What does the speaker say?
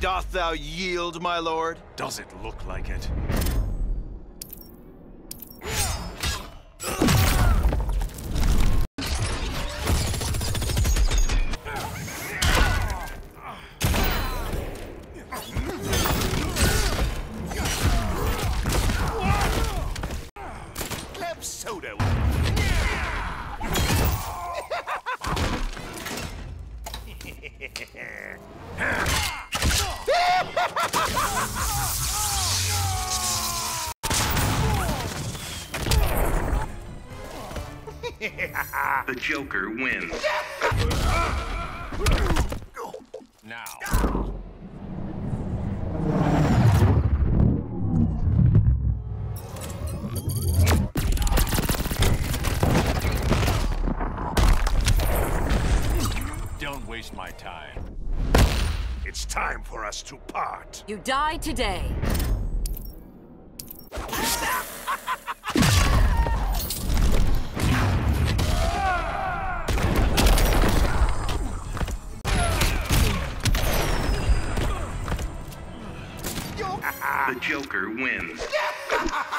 Doth thou yield, my lord? Does it look like it? Soda. The Joker wins. Now. Don't waste my time. It's time for us to part. You die today. The Joker wins.